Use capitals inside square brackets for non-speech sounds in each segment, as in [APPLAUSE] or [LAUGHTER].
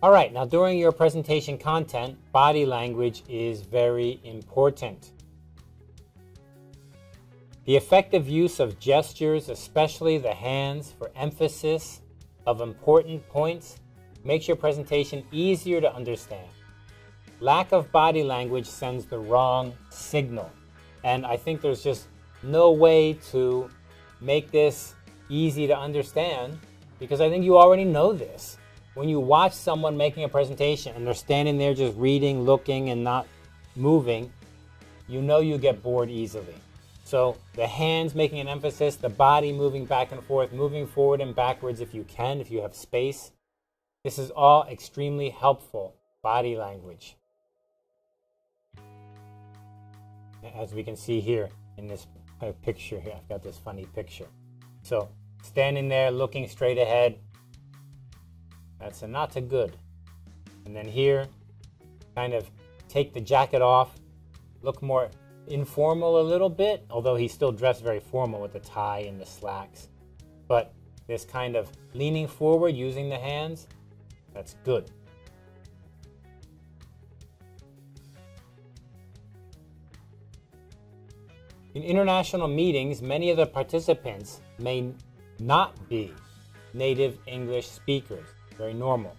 All right, now during your presentation content, body language is very important. The effective use of gestures, especially the hands, for emphasis of important points makes your presentation easier to understand. Lack of body language sends the wrong signal. And I think there's just no way to make this easy to understand because I think you already know this when you watch someone making a presentation and they're standing there just reading, looking, and not moving, you know you get bored easily. So the hands making an emphasis, the body moving back and forth, moving forward and backwards if you can, if you have space. This is all extremely helpful body language. As we can see here in this picture here, I've got this funny picture. So standing there looking straight ahead, that's a not so good. And then here, kind of take the jacket off, look more informal a little bit, although he's still dressed very formal with the tie and the slacks. But this kind of leaning forward using the hands, that's good. In international meetings, many of the participants may not be native English speakers very normal.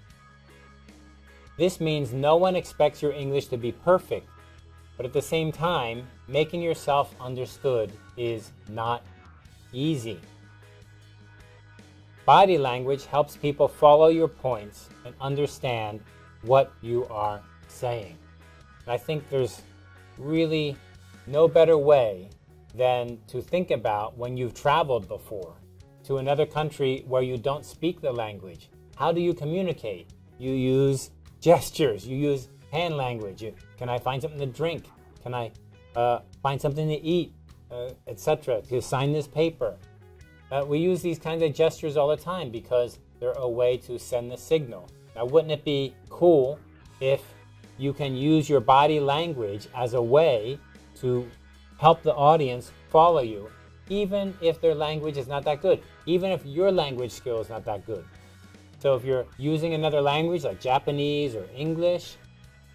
This means no one expects your English to be perfect, but at the same time, making yourself understood is not easy. Body language helps people follow your points and understand what you are saying. And I think there's really no better way than to think about when you've traveled before to another country where you don't speak the language how do you communicate? You use gestures, you use hand language. You, can I find something to drink? Can I uh, find something to eat, uh, etc. To sign this paper. Uh, we use these kinds of gestures all the time because they're a way to send the signal. Now, wouldn't it be cool if you can use your body language as a way to help the audience follow you, even if their language is not that good, even if your language skill is not that good? So if you're using another language like Japanese or English,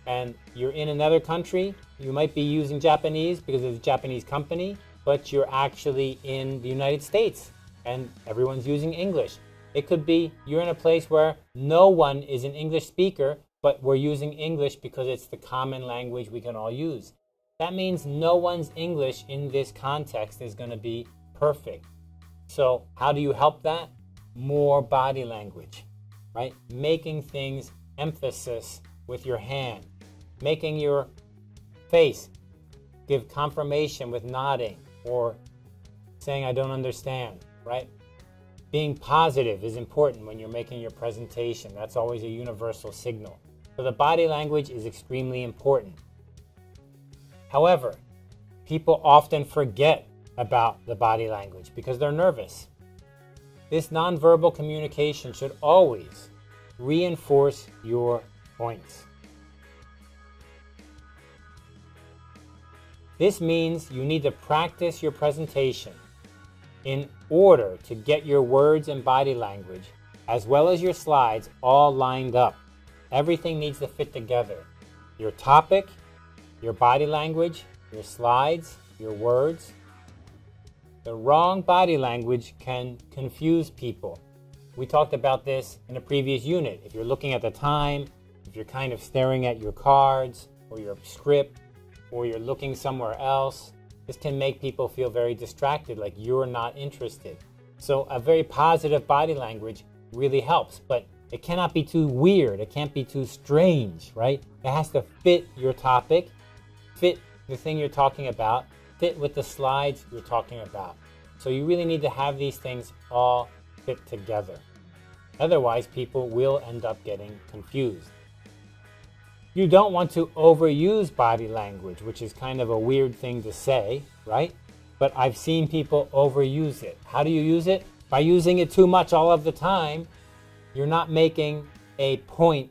and you're in another country, you might be using Japanese because it's a Japanese company, but you're actually in the United States and everyone's using English. It could be you're in a place where no one is an English speaker, but we're using English because it's the common language we can all use. That means no one's English in this context is going to be perfect. So, how do you help that? More body language right? Making things emphasis with your hand, making your face give confirmation with nodding or saying, I don't understand, right? Being positive is important when you're making your presentation. That's always a universal signal. So the body language is extremely important. However, people often forget about the body language because they're nervous. This nonverbal communication should always reinforce your points. This means you need to practice your presentation in order to get your words and body language, as well as your slides, all lined up. Everything needs to fit together. Your topic, your body language, your slides, your words, the wrong body language can confuse people. We talked about this in a previous unit. If you're looking at the time, if you're kind of staring at your cards or your script, or you're looking somewhere else, this can make people feel very distracted, like you're not interested. So, a very positive body language really helps, but it cannot be too weird. It can't be too strange, right? It has to fit your topic, fit the thing you're talking about, fit with the slides you're talking about. So you really need to have these things all fit together. Otherwise, people will end up getting confused. You don't want to overuse body language, which is kind of a weird thing to say, right? But I've seen people overuse it. How do you use it? By using it too much all of the time, you're not making a point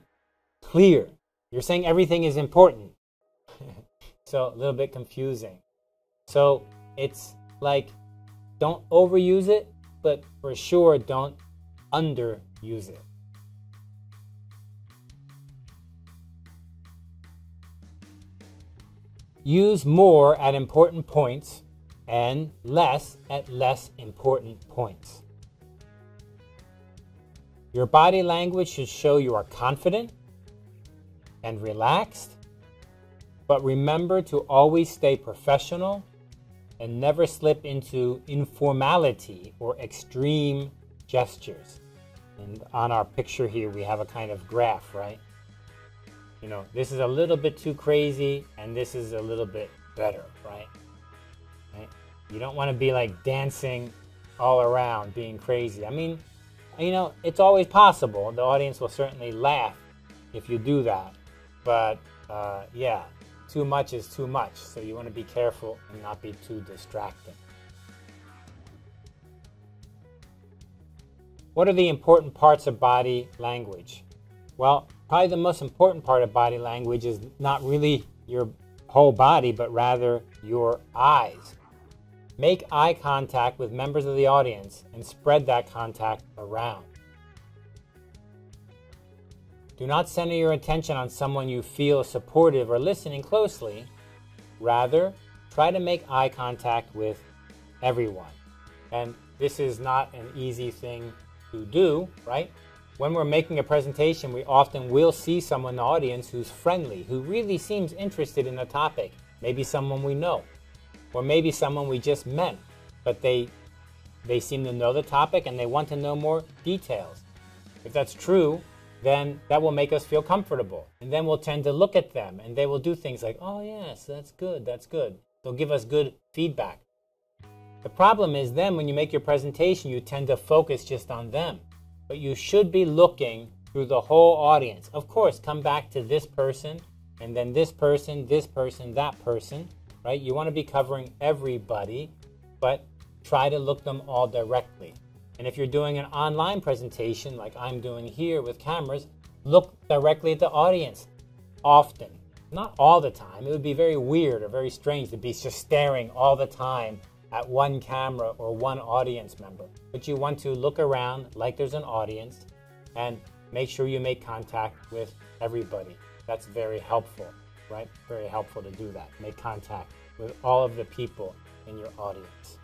clear. You're saying everything is important. [LAUGHS] so a little bit confusing. So it's like don't overuse it, but for sure don't underuse it. Use more at important points and less at less important points. Your body language should show you are confident and relaxed, but remember to always stay professional and never slip into informality or extreme gestures. And on our picture here, we have a kind of graph, right? You know, this is a little bit too crazy and this is a little bit better, right? right? You don't want to be like dancing all around, being crazy. I mean, you know, it's always possible. The audience will certainly laugh if you do that. But uh, yeah, too much is too much. So you want to be careful and not be too distracting. What are the important parts of body language? Well, probably the most important part of body language is not really your whole body, but rather your eyes. Make eye contact with members of the audience and spread that contact around. Do not center your attention on someone you feel supportive or listening closely. Rather, try to make eye contact with everyone. And this is not an easy thing to do, right? When we're making a presentation, we often will see someone in the audience who's friendly, who really seems interested in the topic, maybe someone we know or maybe someone we just met, but they they seem to know the topic and they want to know more details. If that's true, then that will make us feel comfortable. And then we'll tend to look at them and they will do things like, oh, yes, that's good, that's good. They'll give us good feedback. The problem is then when you make your presentation, you tend to focus just on them. But you should be looking through the whole audience. Of course, come back to this person and then this person, this person, that person right? You want to be covering everybody, but try to look them all directly. And if you're doing an online presentation like I'm doing here with cameras, look directly at the audience often. Not all the time. It would be very weird or very strange to be just staring all the time at one camera or one audience member. But you want to look around like there's an audience and make sure you make contact with everybody. That's very helpful right? Very helpful to do that. Make contact with all of the people in your audience.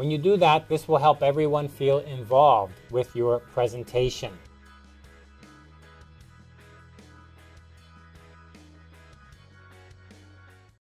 When you do that, this will help everyone feel involved with your presentation.